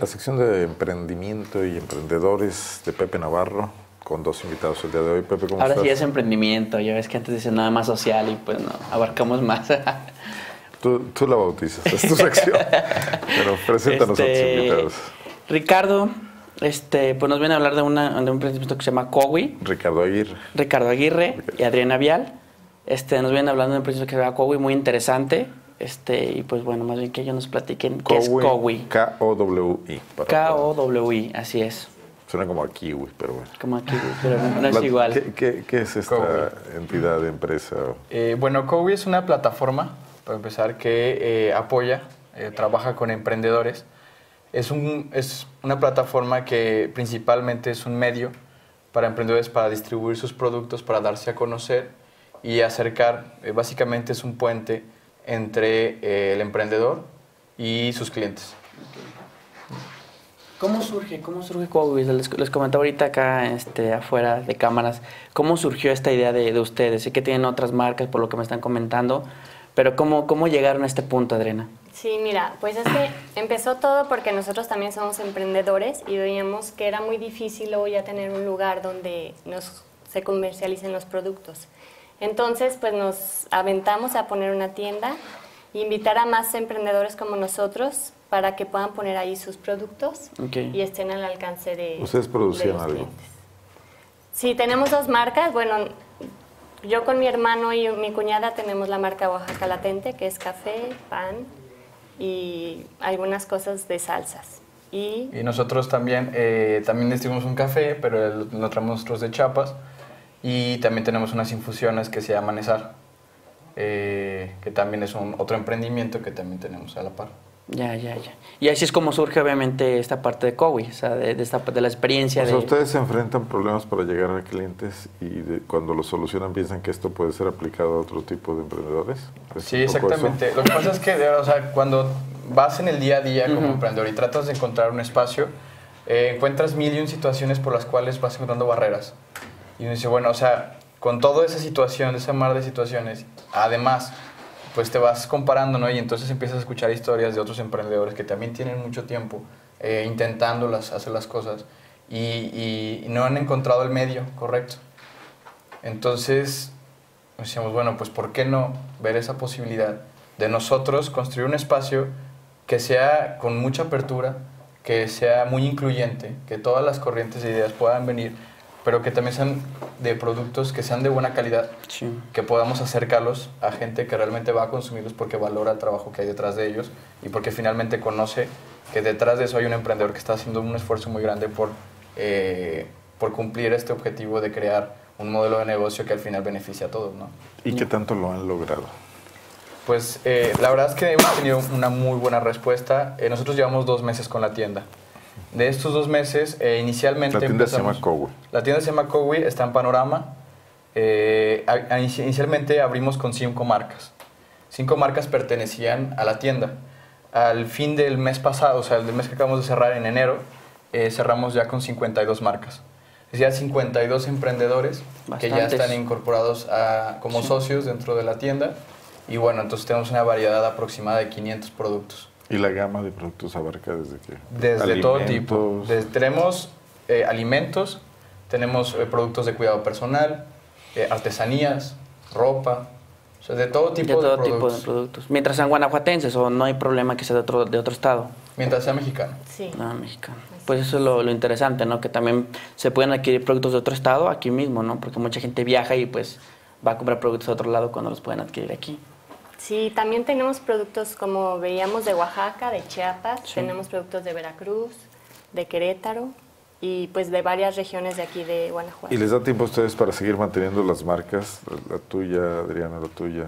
La sección de emprendimiento y emprendedores de Pepe Navarro, con dos invitados el día de hoy. Pepe, ¿cómo Ahora estás? sí es emprendimiento, ya ves que antes decía nada más social y pues no, abarcamos más. Tú, tú la bautizas, es tu sección. Pero preséntanos a tus Este, invitados. Ricardo, este, pues nos viene a hablar de, una, de un emprendimiento que se llama Cowi, Ricardo Aguirre. Ricardo Aguirre y Adriana Vial. Este, nos vienen hablando de un emprendimiento que se llama Cowi, muy interesante. Este, y pues bueno, más bien que ellos nos platiquen qué es Cowi. K-O-W-I. para- K-O-W-I, así es. Suena como a kiwi, pero bueno. Como aquí, pero no, no es La- igual. ¿qué, qué, qué es esta entidad de empresa? Eh, bueno, Cowi es una plataforma, para empezar, que eh, apoya, eh, trabaja con emprendedores. Es, un, es una plataforma que principalmente es un medio para emprendedores para distribuir sus productos, para darse a conocer y acercar. eh, básicamente es un puente entre eh, el emprendedor y sus clientes. ¿Cómo surge? ¿Cómo surge Cowi? Les, les comentaba ahorita acá este, afuera de cámaras. ¿Cómo surgió esta idea de, de ustedes? Sé que tienen otras marcas por lo que me están comentando, pero ¿cómo, cómo llegaron a este punto, Adriana? Sí, mira, pues es que empezó todo porque nosotros también somos emprendedores y veíamos que era muy difícil luego ya tener un lugar donde nos, se comercialicen los productos. Entonces, pues nos aventamos a poner una tienda e invitar a más emprendedores como nosotros para que puedan poner ahí sus productos Ok. y estén al alcance de ¿Ustedes de producían los algo? clientes. Sí, tenemos dos marcas. Bueno, yo con mi hermano y mi cuñada tenemos la marca Oaxaca Latente, que es café, pan y algunas cosas de salsas. Y Y nosotros también, eh, también distribuimos un café, pero lo traemos nosotros de Chiapas. Y también tenemos unas infusiones que se llaman Esar, eh, que también es un, otro emprendimiento que también tenemos a la par. Ya, ya, ya. Y así es como surge obviamente esta parte de Cowi, o sea, de, de esta, de la experiencia O sea, de... ustedes se enfrentan problemas para llegar a clientes y de- cuando lo solucionan piensan que esto puede ser aplicado a otro tipo de emprendedores. ¿Es Sí, eso? exactamente. Lo que pasa es que, o sea, cuando vas en el día a día como Ujú. emprendedor y tratas de encontrar un espacio, eh, encuentras mil y un situaciones por las cuales vas encontrando barreras. Y uno dice, bueno, o sea, con toda esa situación, esa mar de situaciones, además, pues te vas comparando, ¿no? Y entonces empiezas a escuchar historias de otros emprendedores que también tienen mucho tiempo eh, intentando hacer las cosas y no han encontrado el medio correcto. Entonces, decíamos, bueno, pues ¿por qué no ver esa posibilidad de nosotros construir un espacio que sea con mucha apertura, que sea muy incluyente, que todas las corrientes de ideas puedan venir, pero que también sean de productos que sean de buena calidad, Sí. que podamos acercarlos a gente que realmente va a consumirlos porque valora el trabajo que hay detrás de ellos y porque finalmente conoce que detrás de eso hay un emprendedor que está haciendo un esfuerzo muy grande por, eh, por cumplir este objetivo de crear un modelo de negocio que al final beneficia a todos, ¿no? ¿Y qué tanto lo han logrado? Pues eh, la verdad es que hemos tenido una muy buena respuesta. Eh, nosotros llevamos dos meses con la tienda. De estos dos meses, eh, inicialmente... La tienda se llama Cowi. La tienda se llama Cowi, está en Panorama. Eh, a- a- inici- inicialmente abrimos con cinco marcas. Cinco marcas pertenecían a la tienda. Al fin del mes pasado, o sea, el del mes que acabamos de cerrar en enero, eh, cerramos ya con 52 marcas. Es decir, 52 emprendedores que ya están incorporados a- como socios dentro de la tienda. Y bueno, entonces tenemos una variedad aproximada de 500 productos. ¿Y la gama de productos abarca desde qué? Desde todo tipo. Desde- tenemos eh, alimentos, tenemos eh, productos de cuidado personal, eh, artesanías, ropa, o sea, de todo tipo de de, todo tipo productos, de productos. Mientras sean guanajuatenses o no hay problema que sea de otro, de otro estado. mientras sea mexicano. sí. No, mexicano. Pues eso es lo, lo interesante, ¿no? Que también se pueden adquirir productos de otro estado aquí mismo, ¿no? Porque mucha gente viaja y pues va a comprar productos de otro lado cuando los pueden adquirir aquí. Sí, también tenemos productos como veíamos de Oaxaca, de Chiapas, Sí. tenemos productos de Veracruz, de Querétaro y pues de varias regiones de aquí de Guanajuato. ¿Y les da tiempo a ustedes para seguir manteniendo las marcas? La tuya, Adriana, la tuya.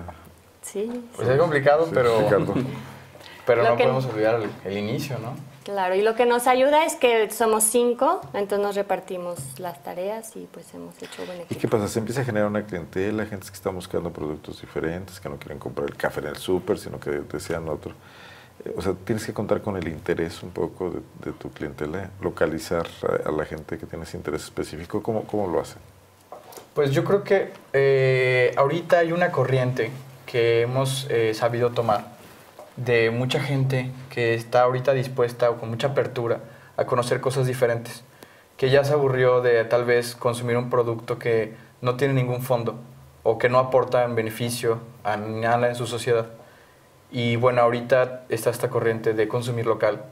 Sí, Pues es complicado, Sí, pero, pero Lo no podemos olvidar el, el inicio, ¿no? Claro. Y lo que nos ayuda es que somos cinco, entonces nos repartimos las tareas y pues hemos hecho buen ¿Y equipo. qué pasa? Se empieza a generar una clientela, gente que está buscando productos diferentes, que no quieren comprar el café en el súper, sino que desean otro. Eh, O sea, tienes que contar con el interés un poco de, de tu clientela, localizar a, a la gente que tiene ese interés específico. ¿Cómo, cómo lo hacen? Pues yo creo que eh, ahorita hay una corriente que hemos eh, sabido tomar de mucha gente que está ahorita dispuesta o con mucha apertura a conocer cosas diferentes, que ya se aburrió de tal vez consumir un producto que no tiene ningún fondo o que no aporta en beneficio a nada en su sociedad. Y bueno, ahorita está esta corriente de consumir local,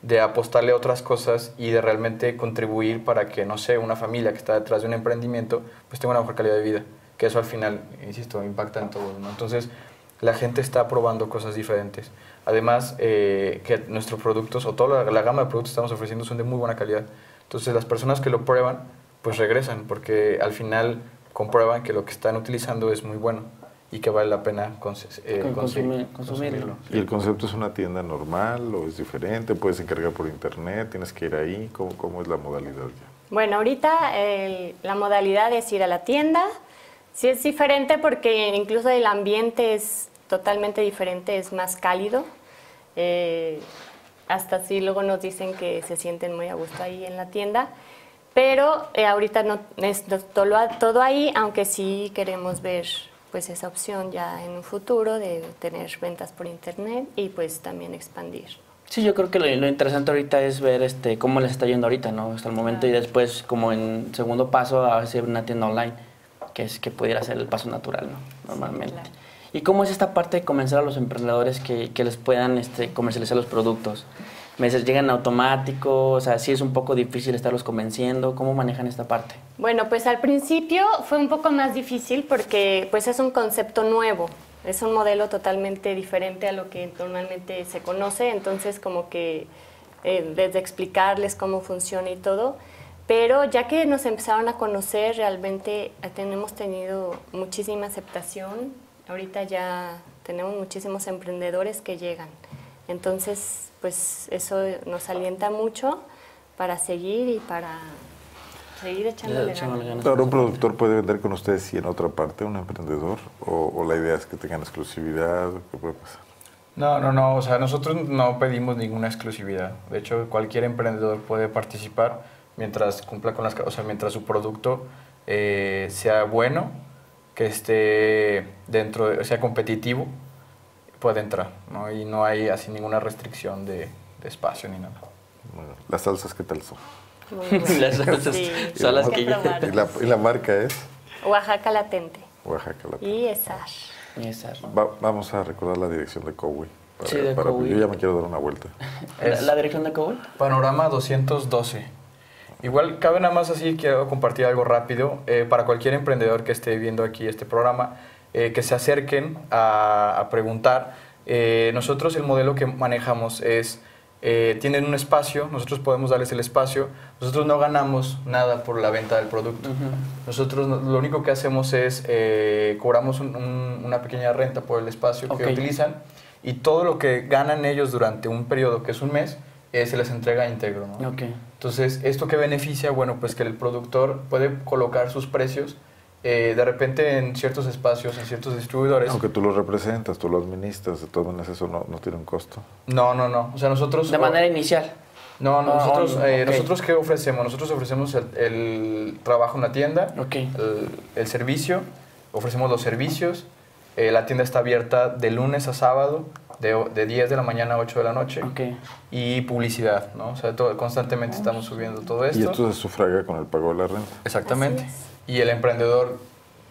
de apostarle a otras cosas y de realmente contribuir para que, no sé, una familia que está detrás de un emprendimiento, pues tenga una mejor calidad de vida. Que eso al final, insisto, impacta en todo. ¿no? Entonces, la gente está probando cosas diferentes. Además, eh, que nuestros productos, o toda la, la gama de productos que estamos ofreciendo son de muy buena calidad. Entonces, las personas que lo prueban, pues regresan, porque al final comprueban que lo que están utilizando es muy bueno y que vale la pena eh, Con- conseguir- consumir- consumirlo. ¿Y el concepto es una tienda normal o es diferente? ¿Puedes encargar por internet? ¿Tienes que ir ahí? ¿Cómo, cómo es la modalidad ya? Bueno, ahorita la modalidad es ir a la tienda. Sí es diferente porque incluso el ambiente es totalmente diferente, es más cálido. Eh, hasta así luego nos dicen que se sienten muy a gusto ahí en la tienda. Pero eh, ahorita no es todo, todo ahí, aunque sí queremos ver pues esa opción ya en un futuro de tener ventas por internet y pues también expandir. Sí, yo creo que lo, lo interesante ahorita es ver este cómo les está yendo ahorita, ¿no? Hasta el momento y después, como en segundo paso, a hacer una tienda online, que es que pudiera ser el paso natural, ¿no? Normalmente. claro. ¿Y cómo es esta parte de convencer a los emprendedores que, que les puedan este, comercializar los productos? ¿Me llegan automático? O sea, sí es un poco difícil estarlos convenciendo. ¿Cómo manejan esta parte? Bueno, pues al principio fue un poco más difícil porque pues es un concepto nuevo, es un modelo totalmente diferente a lo que normalmente se conoce, entonces como que eh, desde explicarles cómo funciona y todo, pero ya que nos empezaron a conocer realmente tenemos tenido muchísima aceptación, ahorita ya tenemos muchísimos emprendedores que llegan, entonces pues eso nos alienta mucho para seguir y para seguir echándole ganas. ¿un productor puede vender con ustedes y en otra parte, un emprendedor? ¿O, o la idea es que tengan exclusividad? ¿Qué puede pasar? No, no, no, o sea, nosotros no pedimos ninguna exclusividad. De hecho, cualquier emprendedor puede participar mientras cumpla con las, ca- o sea, mientras su producto eh, sea bueno, que esté dentro, de- sea competitivo, puede entrar, ¿no? Y no hay así ninguna restricción de, de espacio ni nada. Bueno, ¿Las salsas qué tal son? Muy. Las salsas Sí, son las que yo-. ¿Y la, y la marca es? Oaxaca latente. Oaxaca. La Y esar. Va- vamos a recordar la dirección de Cowi. Para, Sí, de para- Cowi. Yo ya me quiero dar una vuelta. ¿La, la dirección de Cobol? Panorama 212. Igual cabe nada más así, quiero compartir algo rápido eh, para cualquier emprendedor que esté viendo aquí este programa, eh, que se acerquen a, a preguntar. Eh, nosotros el modelo que manejamos es, eh, tienen un espacio, nosotros podemos darles el espacio, nosotros no ganamos nada por la venta del producto. Nosotros no- lo único que hacemos es eh, cobramos un- un- una pequeña renta por el espacio Ok. que utilizan y todo lo que ganan ellos durante un periodo que es un mes eh, se les entrega íntegro. ¿no? Ok. Entonces, ¿esto que beneficia? Bueno, pues que el productor puede colocar sus precios eh, de repente en ciertos espacios, en ciertos distribuidores. Aunque tú lo representas, tú lo administras, de todas maneras eso no, no tiene un costo. No, no, no. O sea, nosotros... De manera inicial. No, no, Ah, nosotros, no, eh, nosotros ¿qué ofrecemos? Nosotros ofrecemos el, el trabajo en la tienda, Ok. el, el servicio, ofrecemos los servicios. eh, la tienda está abierta de lunes a sábado, de, o- de 10 de la mañana a 8 de la noche. Y publicidad, ¿no? O sea, todo- constantemente estamos subiendo todo esto. Y esto se sufraga con el pago de la renta. Exactamente. Y el emprendedor,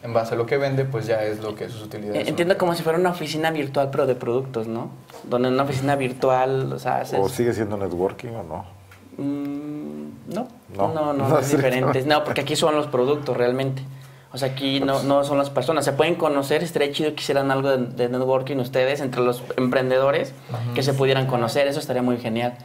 en base a lo que vende, pues ya es lo que sus utilidades. Eh, son. Entiendo como si fuera una oficina virtual, pero de productos, ¿no? Donde en una oficina virtual, o sea, haces... ¿O sigue siendo networking o no? Mm, no, No. no, no, no, No, es diferente. no. No, porque aquí son los productos realmente. O sea, aquí no, no son las personas. Se pueden conocer, estaría chido que hicieran algo de, de networking ustedes entre los emprendedores, que se pudieran conocer, eso estaría muy genial.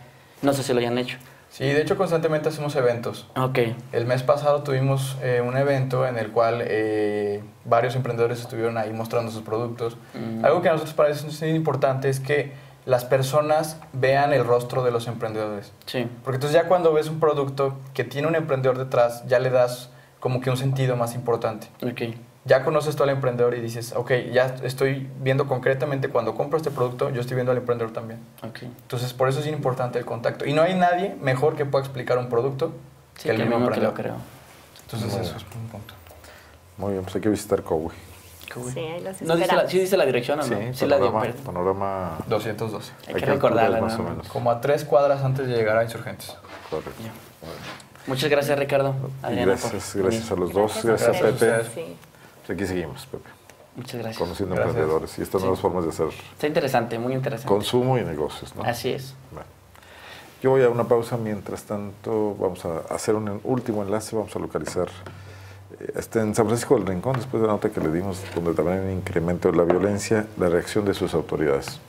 No sé si lo hayan hecho. Sí, de hecho constantemente hacemos eventos. Ok, El mes pasado tuvimos eh, un evento en el cual eh, varios emprendedores estuvieron ahí mostrando sus productos. Mm. Algo que a nosotros parece muy importante es que las personas vean el rostro de los emprendedores. sí. Porque entonces ya cuando ves un producto que tiene un emprendedor detrás, ya le das como que un sentido más importante. Ok, Ya conoces tú al emprendedor y dices, ok, ya estoy viendo concretamente cuando compro este producto, yo estoy viendo al emprendedor también. ok. Entonces, por eso es importante el contacto. Y no hay nadie mejor que pueda explicar un producto Sí, que el mismo mismo que lo emprendedor. creo. Entonces, Muy eso bien. es un punto. Muy bien, pues hay que visitar Cowi. Cool. Sí, ahí los ¿No dice la. ¿Sí dice la dirección o no? Sí, la dio, panorama, pero panorama 212. hay que recordarla. más ¿no? o menos. Como a tres cuadras antes de llegar a Insurgentes. Correcto. Ya. Muchas gracias, Ricardo. Adriana, gracias, gracias a los dos, Gracias gracias a. Pepe. Sí. Pues Aquí seguimos, Pepe, Muchas gracias. conociendo Gracias. emprendedores y estas Sí. nuevas formas de hacer Está interesante, muy interesante. consumo y negocios. ¿no? Así es. Bueno. Yo voy a una pausa, mientras tanto vamos a hacer un último enlace, vamos a localizar eh, este, en San Francisco del Rincón, después de la nota que le dimos, donde también hay un incremento de la violencia, la reacción de sus autoridades.